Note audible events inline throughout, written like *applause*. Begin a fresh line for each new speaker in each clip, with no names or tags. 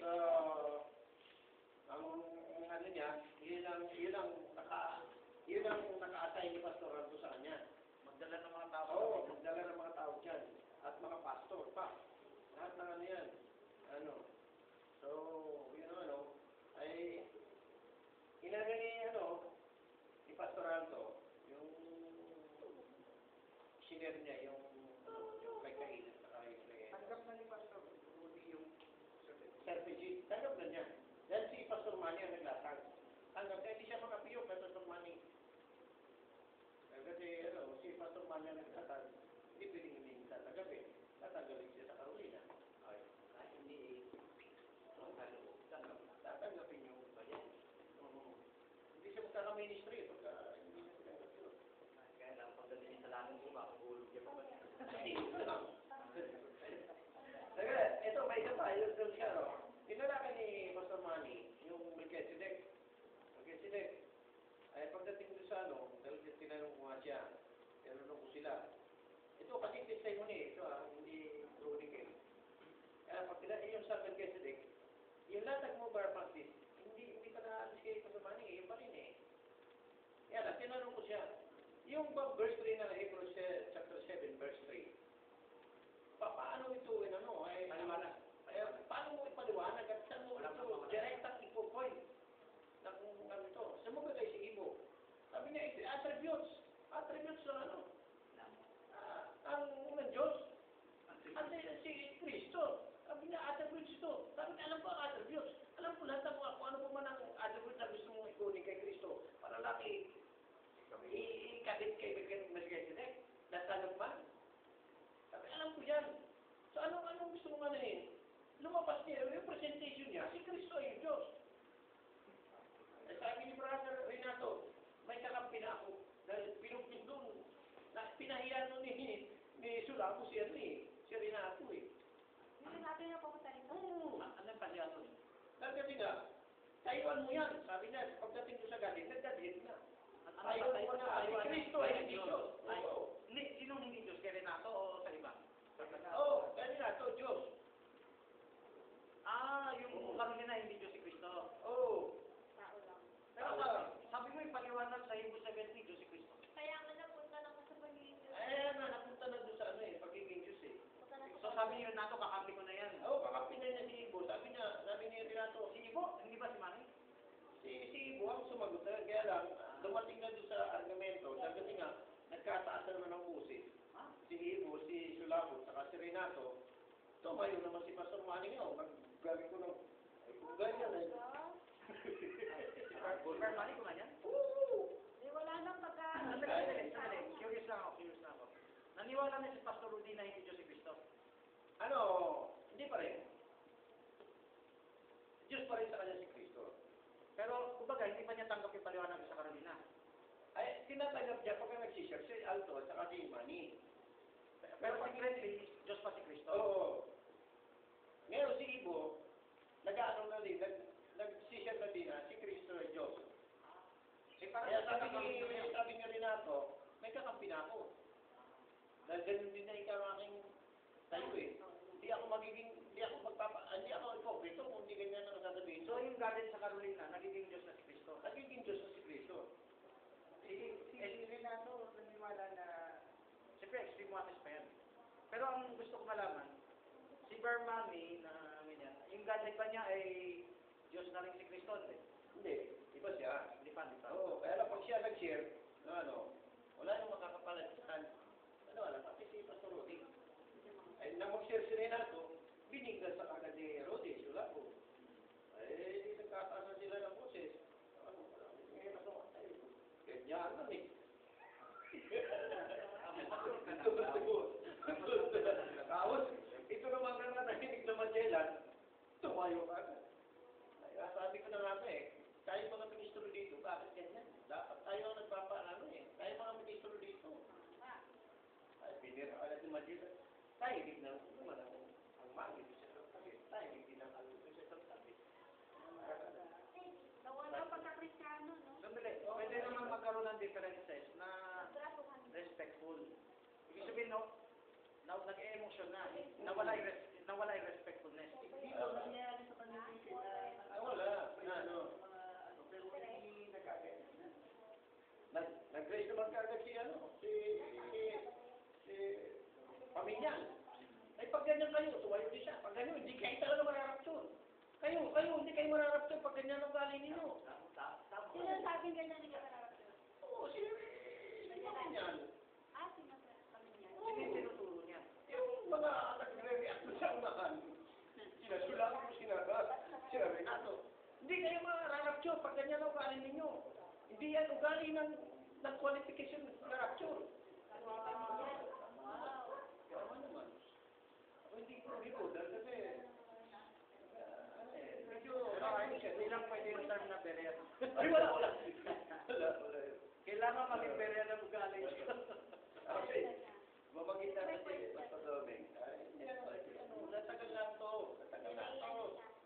So, ang, ang ano niya, yun ang, yun ang naka, yun ang naka-assign ni Pastor Rambo sa kanya.
Magdala ng mga tao.
Oo, oh, magdala ng mga tao dyan. At mga pastor pa. Lahat ng ano yan. Ano. So, yun ano, ay, inano ni, ano, ni Pastor Rambo, yung siner niya, yung Manny ang naglatag. Tanggap na, hindi siya makapiyok kay Pastor Manny. Eh, Kasi, ano, si Pastor Manny ang naglatag. Hindi pwedeng hindi eh. Tatanggapin siya sa Carolina. Ay, ay hindi eh. Tanggap. Tatanggapin yung ba yan? Oo. Hindi siya magkaka-ministry pagka hindi siya tatanggap yun.
Kaya lang, pagdating niya sa langit mo, makahulog niya pa ba?
Hindi, ito lang. Teka, ito, may isa tayo doon siya, no? Tinala ka ni Pastor Manny, yung Melchizedek. Melchizedek. Ay, pagdating doon sa ano, dahil tinanong ko nga siya, tinanong ko sila. Ito, kasi testimony, ito ah, hindi chronicle. Kaya pag tinanong yung sa Melchizedek, yung latag mo bar practice, hindi, hindi pa naalis kay Pastor Manny, yun pa rin eh. Lang, tinanong ko siya, yung ba verse 3 ng Hebrews eh, chapter 7, verse 3, pa paano ito, eh, ano, ay,
Paliwanag.
ay, paano mo ipaliwanag at saan mo
Wala
ito,
pang mga-
direct ang ipo-point na kung ano ito, saan mo gagay si Ibo? Sabi niya, ito, attributes, attributes ng ano, ah, ang ng Diyos, at si, si Kristo, sabi niya, attributes ito. Sabi niya, alam ko ang attributes. Alam ko lahat ng mga kung ano pa man ang attributes na gusto mong ikunin kay Kristo. Para lang i- i- ikabit kay Melchizedek. Natanong man. Sabi, alam ko yan. So, anong, mong ano eh? Lumabas niya, yung presentation niya, si Kristo ay Diyos. Eh, sabi ni Brother Renato, may kakampi na ako. Dahil pinupin doon. Na, pinahiya nun ni, ni Sulamo si ano eh, si Renato eh.
Hindi natin na pumunta rito.
Oo.
Ano pasyato niya?
Nagkabi nga, Taiwan mo yan. Sabi niya, pagdating ko sa galit, nagdadhit na.
Ano
Taiwan mo na, si Kristo ay hindi Diyos.
Hindi, sinong hindi Diyos? Kay Renato o sa iba?
Oo, oh, Renato, Diyos.
Ah, yung Carolina hindi Diyos si Kristo.
Oo.
Tao lang.
Pero sabi, sabi mo yung paliwanag sa Hebrew 7, Diyos si Kristo.
Kaya nga napunta lang ako sa pagiging Diyos.
Eh, na, napunta na doon sa ano eh, pagiging Diyos eh.
Punta na
So sabi ni Renato, kakampi ko na yan.
Oo, oh, kakapin na niya si Ibo. Sabi niya, sabi ni Renato,
Si Ibo, hindi ba si Manny?
si, si Ibo ang sumagot na, kaya lang, dumating na doon sa argumento, sabi nga, nagkataas na naman ang busis.
Ha?
Si Ibo, si Sulabot, saka si Renato, tumayo naman si Pastor Manning, oh, maggabi ko ng, ay, kung ganyan eh.
Pero Manny ko nga yan?
Oo!
Eh, wala nang pagka...
Sandali, sandali, sandali. Curious lang ako, curious lang ako. Naniwala na si Pastor Rudy na hindi Diyos si Kristo.
Ano, hindi pa rin. Diyos pa rin sa kanya si Kristo.
Pero, kumbaga, hindi pa yung paliwanag sa Carolina.
Ay, tinatanggap niya pagka nagsishare si Alto at saka si Manny.
Pero secretly, Diyos pa si Kristo.
Oo. Ngayon si Ibo, nag-ano na din, nag, nag-share na din na si Kristo ay Diyos.
Eh, parang
Kaya sabi ni, sabi ni Renato, may kakampi na ako. Dahil ganun din na ikaw ang aking tayo eh. Hindi ako magiging, hindi ako magpapa, hindi ako ipokrito kung hindi ganyan ang sasabihin.
So, yung galit sa Carolina, nagiging Diyos na si Kristo.
nagiging Diyos na si.
Si, Renato, naniwala na... Siyempre, extreme waters pa yan. Pero ang gusto ko malaman, si Bermami, na ganyan, yung galit pa niya ay Diyos na rin si Kristo, hindi?
Hindi, iba siya.
Hindi pa, hindi pa.
Oo, kaya lang pag siya nag-share, na ano, wala nang makakapalagsan. Ano, alam, pati si Pastor Rudy. Ay, nang mag-share si Renato, binigyan sa kagad ni Rudy, sila po. Ay, di nagkatasan sila ng boses. Ano, ngayon na sa tayo. Ganyan lang eh. Tapos, ito naman na nanahinig na Magellan, tumayo ka agad. Ay, ah, sabi ko na nga eh, tayo mga ministro dito, bakit ganyan? Dapat tayo ang nagpapaano eh. Tayo mga ministro dito. Ay, pinira ka na si Magellan. Tayo, hindi na naman ang, ang mangit siya sa tabi. Tayo, hindi na ang siya sa tabi.
Nawala pagka-Kristiyano, no?
Sandali, pwede naman magkaroon ng differences na
Tratuhan.
respectful. Ibig sabihin, no, na, nag-emotion na, nawala yung, res- nawala yung respectfulness.
Hindi po nangyayari sa kanila yung
Ay, wala. Na, ano.
ano, pero hindi
kagad si ano, si, si, si, pamilyan. Ay pag ganyan kayo, tuwayo din siya. Pag ganyan, hindi kayo talaga mararapture. Kayo, kayo, hindi kayo mararapture pag ganyan ang galing ninyo.
Sino sabing ganyan hindi ka mararapin?
Oo, si, si pamilyan.
Ah, sino kami niyan?
Hindi tinuturo niya.
Yung mga nagre-react sa unahan, sinasulat mo sinabi, sinabi nato. Hindi kayo mararapture pag ganyan ang ugali ninyo. Hindi yan ugali ng, ng qualification na rapture. Tama naman. Hindi ko dahil kasi, medyo,
Pero ayun siya, hindi lang pwede yung term na berer.
ay wala, wala.
Kailangan maging berer ng ugali. *laughs*
Kasi, mamagit na kasi, basta doming. Ay, hindi ano, ano, natagal lang to, natagal lang to.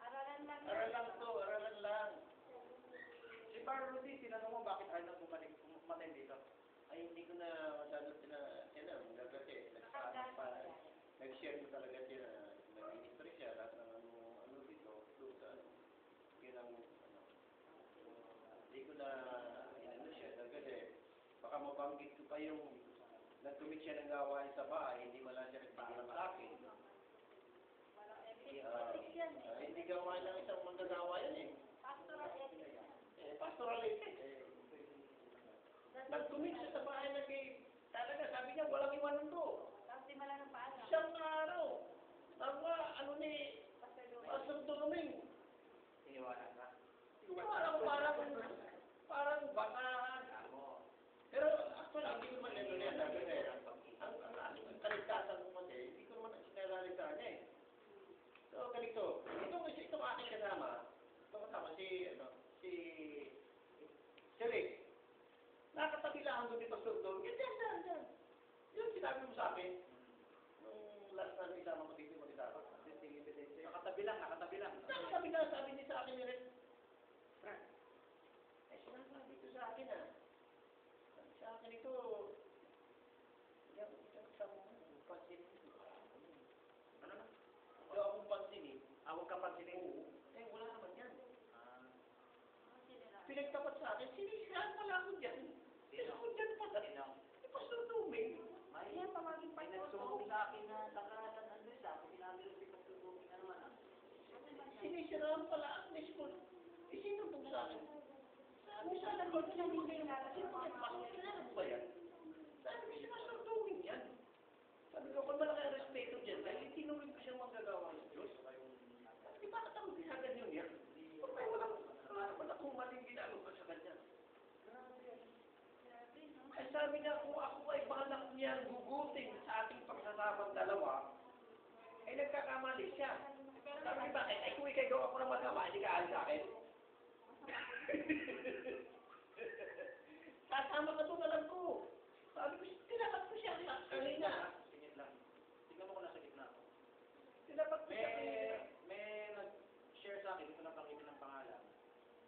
Aralan lang yan.
Aral lang to, aralan lang.
Si Rudy, tinanong mo bakit ayaw bumalik, pumatay dito.
Ay, hindi ko na masyado tinanong, kasi, nagsabi pa, nag-share ko talaga siya na, nag-ministry siya, lahat ng ano, ano dito, doon sa ano, yun ang, ano, hindi ko na, inano siya, kasi, baka mabanggit ko pa yung, nag-commit siya ng gawain sa bahay, hindi mo lang siya nagpaalam sa akin.
Walang ethics.
Ah,
Ethics yan eh.
ah, hindi gawain ng isang manggagawa yan eh.
Pastoral ethics.
Eh, pastoral ethics. Nag-commit siya sa bahay na kay, talaga sabi niya, walang iwanan to.
Tapos di mala ng paalam.
Isang araw. Tawa, ano ni,
Pastor
Doloming.
Iniwanan ka.
Parang, parang, parang bakahan. Pero actually, hindi ko man ito niya sabi na yan. Ang, ang kaligtasan mo man eh, hindi ko naman sinalaligtaan niya eh. So, ganito. Itong, itong aking kasama, itong kasama si, ano, si, si Rick. Doon ni Pastor Dom. Yan, yan, yan, yan. Yun, sinabi mo sa akin. Nung last na isama ko dito, mag-isama.
Nakatabi lang, nakatabi lang.
Nakatabi lang, sabi niya sa akin Rick. Frank, eh, sinasabi ko sa akin ah. Sabi sa akin ito, yan, isang isang pansinin.
Ano na?
Wala akong pansinin.
Ah, huwag ka pansinin.
Oo. Eh, wala naman yan.
Ah,
Pinagtapat sa akin, sinisiraan pala ako dyan. Eh, ako dyan pala.
sino?
Eh, Pastor Duming.
Ayan, pamaging
May
pastor.
nagsumbong sa akin na tagarasan ng Diyos. Ako sinabi rin si Pastor Bumi na naman. ah.
Sinisiraan pala. Eh, sino pong sa akin? Sabi sa akin, kayo Sino mo kayo pasok? Kilala mo ba yan? Sabi ko, si Pastor Duming yan. Sabi ko, kung malaki ang respeto dyan, dahil itinuloy ko siyang manggagawa ng Diyos. Di ba katang ginagad yun yan? Kung may walang, wala naman akong maling ginagawa sa kanya. Ay sabi niya, kung ako ay balak niya gugutin sa ating pagsasabang dalawa, ay nagkakamali siya. Sabi niya, bakit? Ay kung ikay gawa ko ng magawa, hindi ka sa akin. *laughs* Kasama ka doon, alam ko. Sabi ko, tinapat ko siya kanina.
Tingin lang. Tingnan mo kung nasa gitna ako.
Tinapat ko siya kanina.
may nag-share sa akin, ko na pangitin ng pangalan.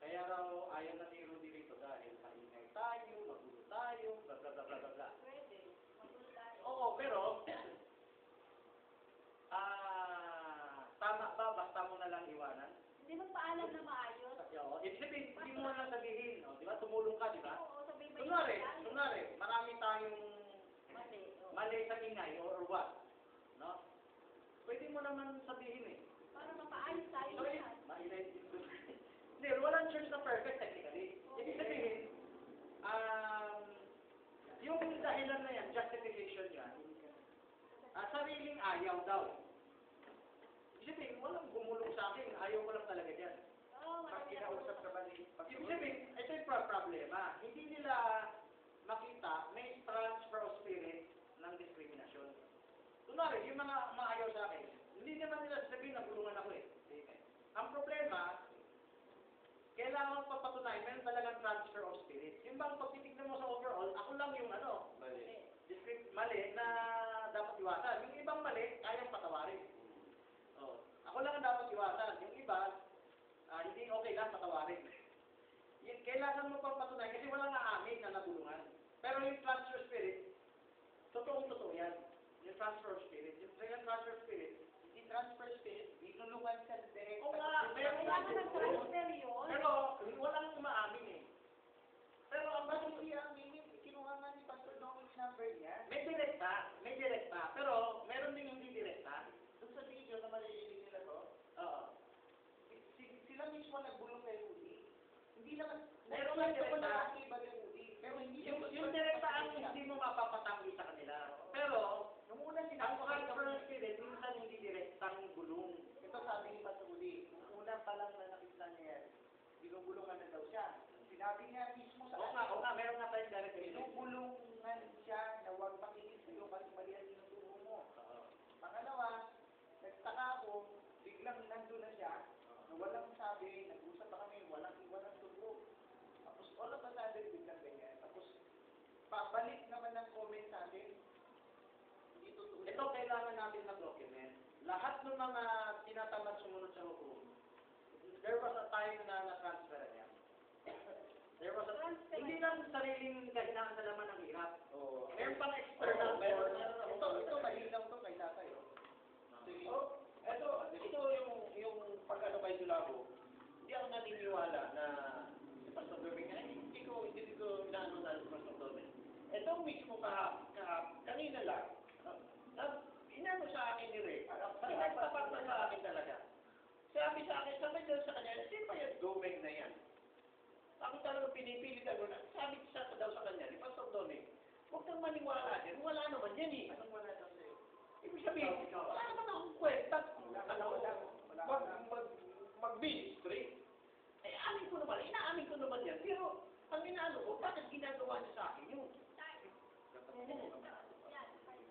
Kaya raw ayaw na ni Rudy rito dahil maingay tayo, magulo tayo, bla bla bla bla bla bla.
Pwede. Magulo tayo.
Oo, pero ah tama ba basta mo na lang iwanan?
Hindi mo paalam na maayos.
Oo, ibig sabihin, hindi mo na sabihin, oh, di ba? Tumulong ka, di ba?
Oo, sabi ba
Kunwari, kunwari, marami tayong
Mali. oo.
mali sa ingay or, or what, no? Pwede mo naman sabihin eh.
Para mapaayos tayo
So, maingay. *laughs* Hindi, walang church na perfect technically. Ibig sabihin, um, yung dahilan na yan, justification yan, ah, sariling ayaw daw. Sabihin, walang gumulong sa akin, ayaw ko lang talaga dyan. Pag kinausap ka ba ni... Ibig sabihin, ito yung pro- problema. Hindi nila makita may transfer of spirit ng discrimination. Kunwari, yung mga maayaw sa akin, hindi naman nila sabihin na gulungan ako eh. Ang problema, kailangan papatunayan, meron talagang transfer of spirit. Yung bang pag titignan mo sa overall, ako lang yung ano,
Mali.
discreet, mali na dapat iwasan. Yung ibang mali, kayang patawarin. Oh. Ako lang ang dapat iwasan. Yung iba, ah, hindi okay lang patawarin. Yung, kailangan mo pang patunayan kasi walang aamin na natulungan. Pero yung transfer spirit, totoong totoo yan. Yung transfer spirit. Yung yung transfer spirit,
Hindi transfer spirit, inulungan ka direct.
Oo nga, pero
Kaya nga nag-transfer yun.
pero walang umaamin eh. Pero ang
Bakit hindi ang minit? Kinuha nga ni mismo nagbulong kay Rudy.
Meron nga
naman
direkta.
na kay ba kay Rudy. Pero hindi
Yung, yung direkta ang hindi mo mapapatanggi sa kanila. Pero,
Nung una
ang
sinabi ko kay
conference spirit, minsan hindi direktang gulong.
ito sabi ni nung una pa lang na nakita niya yan, binubulungan na daw siya. Sinabi niya mismo sa
Oo nga, oo nga, meron nga tayong direct spirit.
binubulungan siya na huwag makinig sa'yo kasi mali ang tinuturo mo. Pangalawa, nagtaka ako, biglang nandun na siya, na walang sabi, nag-usap pa kami, walang walang tugtog. Tapos all of a sudden, biglang ganyan. Tapos, pabalik naman ng comment sa atin. Hindi totoo.
Ito kailangan natin na-document. Lahat ng mga tinatamad sumunod sa hukom, there was a time na na-transfer niya. *coughs* There was a hindi lang sariling kahinaan na naman ang hirap.
Oo.
Meron pang external
Meron,
meron.
ito, ito, malinaw to kay tatay. oh. Sige.
Oh, eto, ito yung, yung pag-ano kay Dulabo, hindi ako naniniwala na si Doming, ay, hindi ko, hindi ko inaano na si Pastor Doming. Ito mismo ka, ka, kanina lang, ah, na, inano sa akin ni Rick, pinagtapat na sa akin talaga. Sabi sa akin, sabi daw sa kanya, ba yung Doming na yan? Ako talaga pinipili ka doon. Sabi sa daw sa kanya, ni Pastor Doming, huwag kang maniwala din, wala naman yan eh.
Anong wala daw sa'yo?
Ibig sabihin, wala naman akong kwenta. Ano, mag, mag, mag-ministry. Naman, inaamin ko naman yan. Pero, ang inaano ko, bakit ginagawa niya sa akin yun?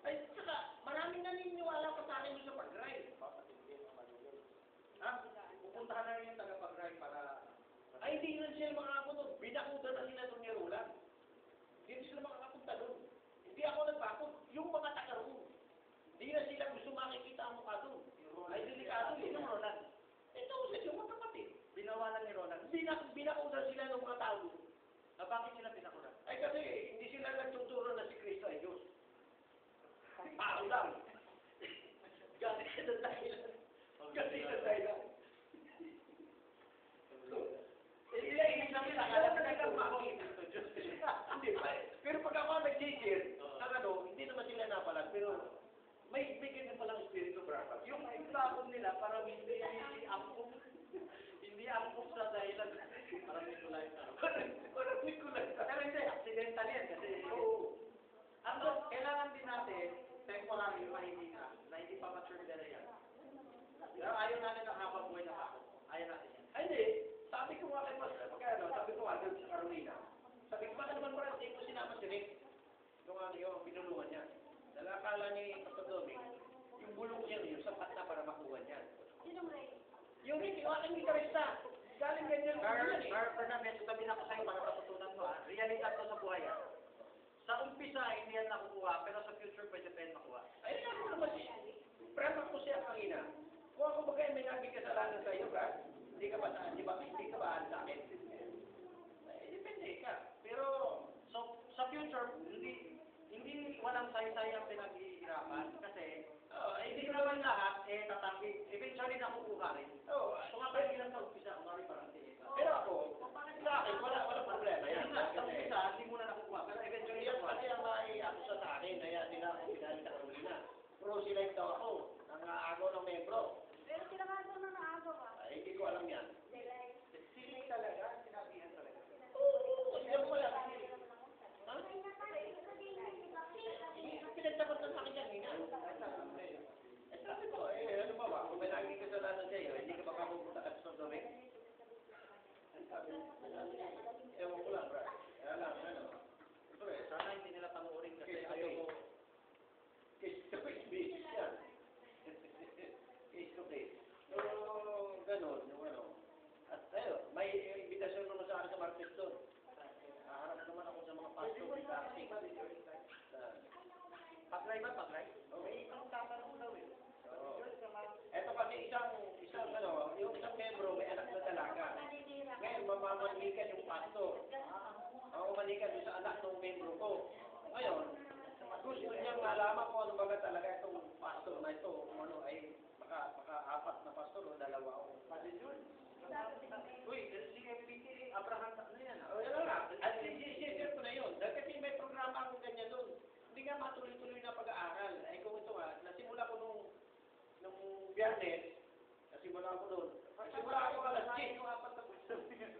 Ay, saka, maraming naniniwala pa sa akin sa pag-drive.
Ha? Pupuntahan na rin yung tagapag-ride para
Ay, hindi na sila makakapunta doon. Binakutan na nila doon ni Roland. Hindi sila makakapunta doon. Hindi ako nagbakot. Yung mga taga roon. Hindi na sila gusto makikita ang mukha doon. Ay, delikado. Yun ang Roland. Ito, sa yung mga
binawalan ni Roland.
Binak binakutan sila ng mga tao.
Na bakit sila pinakulan?
Ay kasi hindi sila nagtuturo na si Kristo ay Diyos. Tao lang. Galing sa dahilan. Galing sa dahilan. Hindi na akala ka nilang makikita. Hindi pa. Pero pag ako nag-teacher, ang ano, hindi naman sila napalag, pero may may ganyan palang espiritu, brother.
Yung yung bakod nila parang hindi angkop. Hindi angkop sa dahilan. Parang may kulay na.
Parang may kulay.
Pero hindi, accidental yan kasi
Oo.
ang kailangan din natin temporary mahindi na, na hindi pa mature na yan. Pero ayaw natin ng habang buhay na ako. Ayaw natin yan.
Ay, hindi. Sabi ko nga kay Pastor, pagka ano, sabi ko nga sa Carolina, sabi ko, baka naman parang hindi ko sinama si Rick. Yung ano yung pinulungan niya. Dahil akala ni Pastor Doming, yung bulong niya yun, sapat na para makuha niya.
Sinong Ray?
Yung Rick, yung aking gitarista, galing ganyan
Car,
yan eh.
Car Fernandez, sabihin ako sa'yo para matutunan mo ha. Realidad to sa buhay ha. Sa umpisa, hindi yan nakukuha, pero sa future pwede pa yan makuha.
Ay, ako naman si, prema ko siya kanina. Kung ako bagay may naging kasalanan sa iyo, hindi ka ba sa, di ba, hindi ka ba sa akin? Eh, depende ka. Pero,
So, sa future, hindi hindi walang saysay ang pinaghihirapan kasi
oh,
hindi
hindi
naman lahat eh tatanggi. Eventually nakukuha rin.
Oh,
So nga kaya lang sa umpisa, kumari parang hindi.
Pero ako, sa akin, wala, wala problema yan.
Yan sa
Kasi,
umpisa, hindi mo na nakukuha. Pero eventually,
yan kasi ang naiakusa sa akin, kaya nila ako pinali sa Carolina. Pro select daw ako, nangaagaw ng membro.
Pero sila nga doon na naagaw ah.
Ay, hindi ko alam yan.
Sinig talaga, sinabihan talaga.
Oo, oo, hindi ko alam. Ha? Pinagtapat na sa akin yan, hina. Eh, sabi ko, eh, ano ba ba? Kung may naging kasalanan sa iyo, hindi ka ba kapupunta ka sa? Sabi, ewan ko lang. Kaya lang, ano. Siyempre,
Sana hindi nila panuorin kasi ayaw ko.
lahat membro ko. Ngayon, gusto niyang malaman kung ano baga talaga itong pastor na ito, kung ano ay maka, maka apat na pastor o dalawa o.
Pati yun. Uy, si MPT, Abraham, ano yan? Ah.
O, yan lang. At sinisister ko na yun. Dahil kasi may programa akong ganyan doon. Hindi nga matuloy-tuloy na pag-aaral. Ay kung ito ha, nasimula ko nung, nung biyernes, nasimula ko doon. Nasimula ako alas 10.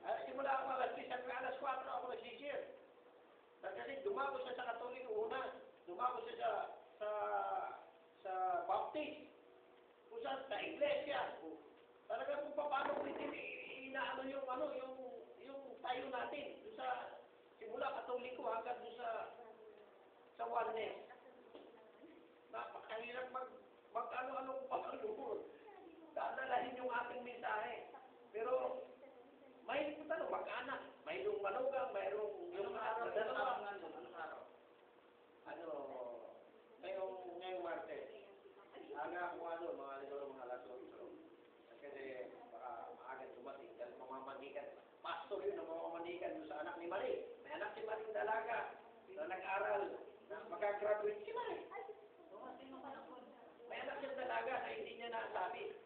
Nasimula ako alas 10 Dumako siya sa Katoliko una. Dumako siya sa sa sa Baptist. Kung saan, sa Iglesia. Talaga kung paano ko inaano yung ano, yung yung tayo natin doon sa simula Katoliko hanggang doon sa sa oneness. Napakahirap mag mag ano-ano kung paano. Dadalahin yung ating mensahe. Pero may tanong, mag-anak. Mayroong manugang, mayroong yung
araw
ano, ngayong, ngayong Martes, aga kung ano, mga libro, mga alas 8. Kasi baka maaga dumating dahil mamamanikan. Pastor yun ang mamamanikan sa anak ni Mali. May anak si Mali dalaga na nag-aral na magkagraduate si Mali. May anak siya dalaga na hindi niya nasabi.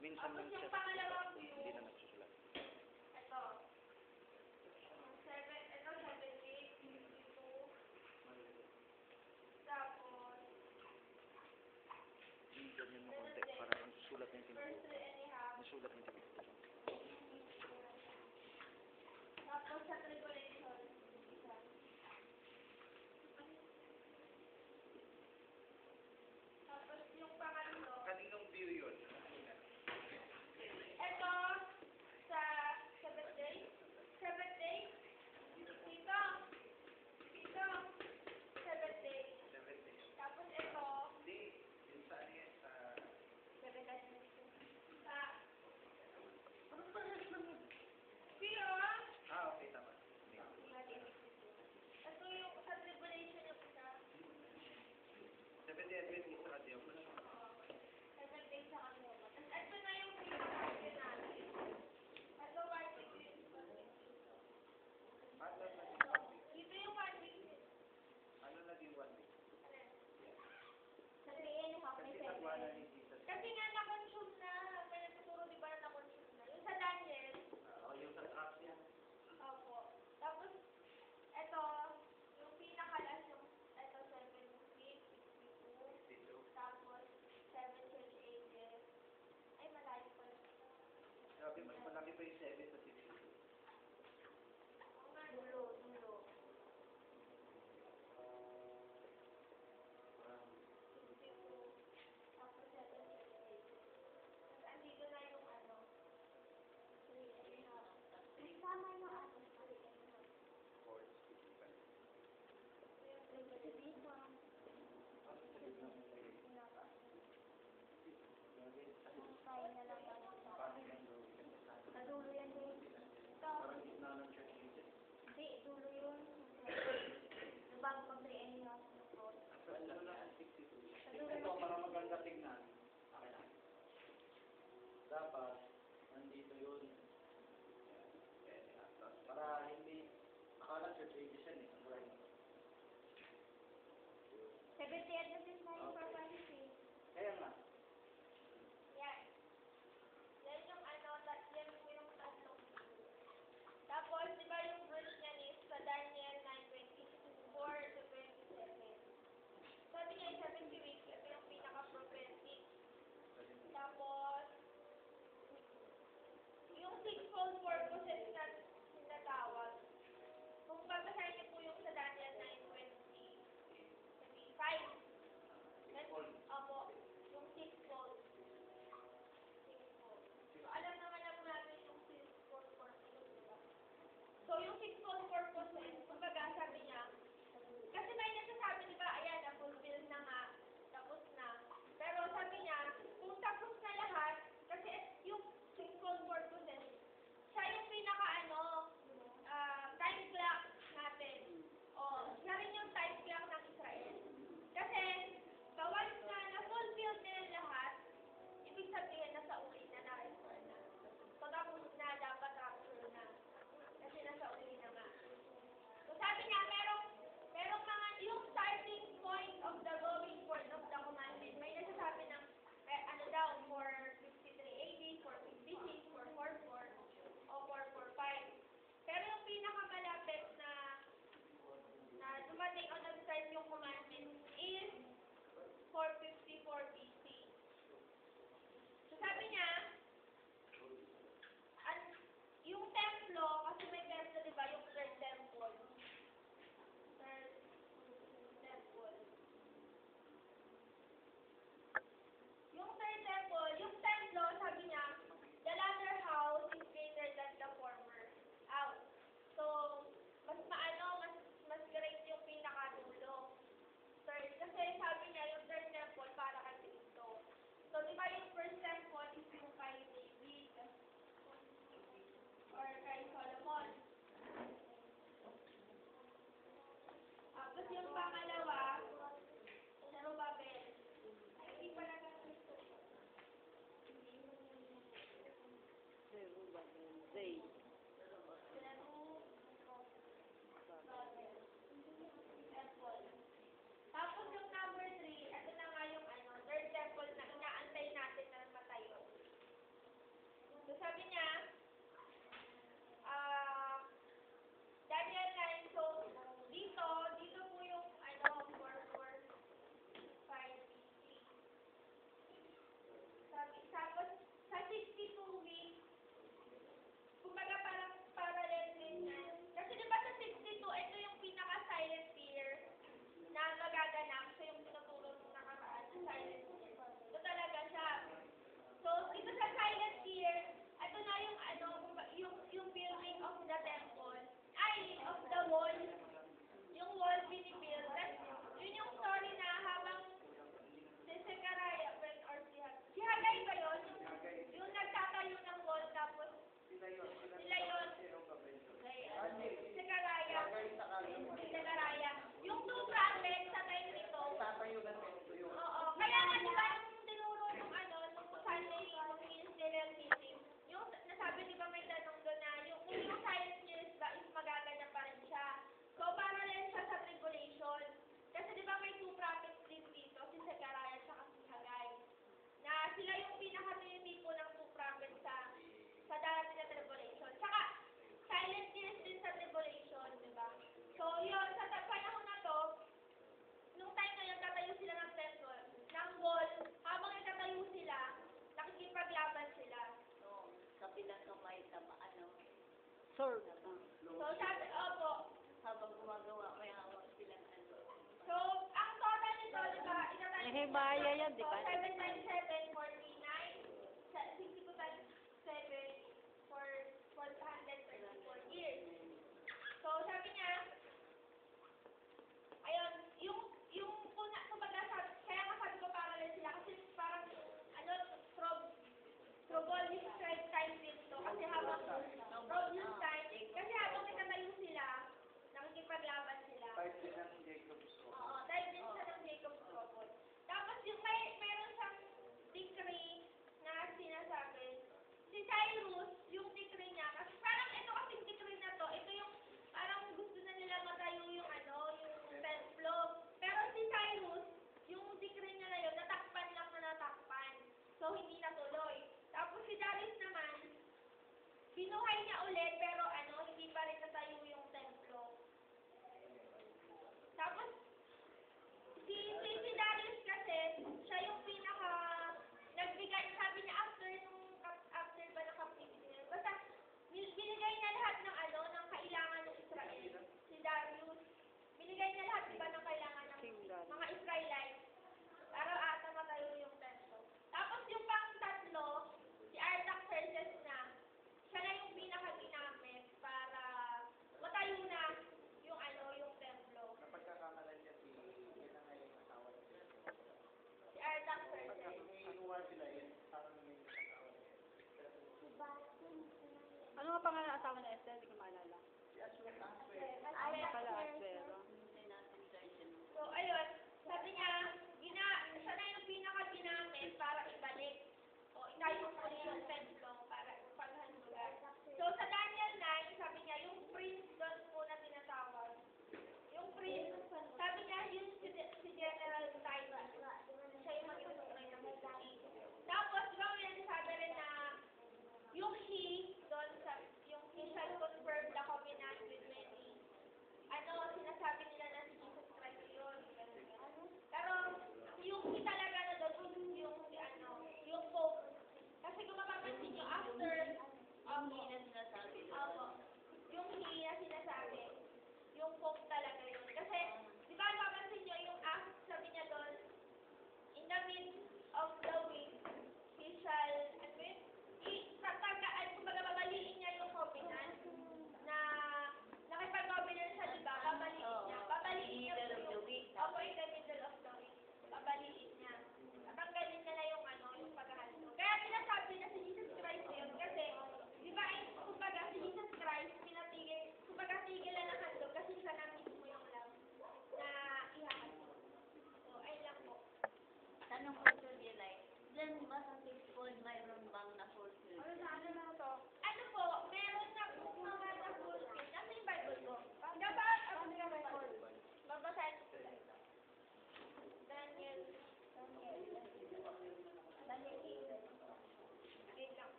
Minsan lang siya. Hindi na nagsusulat.
Ito. Seven, ito, seven, eight, two. Tapos,
hindi ganyan mo konti para nasulat niya tinubukan. Nasulat niya tinubukan.
Tapos sa of the wall, yung wall
binibuild. That's, yun yung
story na
habang si
Sekaraya, well, or si Hagay. Si Hagay ba yun?
Yung,
yung
nagtatayo ng wall,
tapos sila yun.
Sila yun. Si Sekaraya. Si Sekaraya. Yung two brothers sa time
nito. Tatayo na Oo.
Kaya nga
diba yung tinuro ng ano, nung Sunday, yung incident meeting, yung nasabi diba may tanong doon na, yung yung
science sir.
So, sabi, opo,
habang gumagawa, may hawak sila.
So, ang total nito, di ba, isa
tayo. Nahibaya yan, di ba?
So, 7 hindi natuloy. Tapos si Darius naman, binuhay niya ulit pero ano, hindi pa rin natayo yung templo. Tapos, si, si, si Darius kasi, siya yung pinaka, nagbigay, sabi niya after nung, after ba ng captivity basta, binigay niya lahat ng ano, ng kailangan ng Israel. Si Darius, binigay niya lahat, di ng kailangan ng mga Israelites.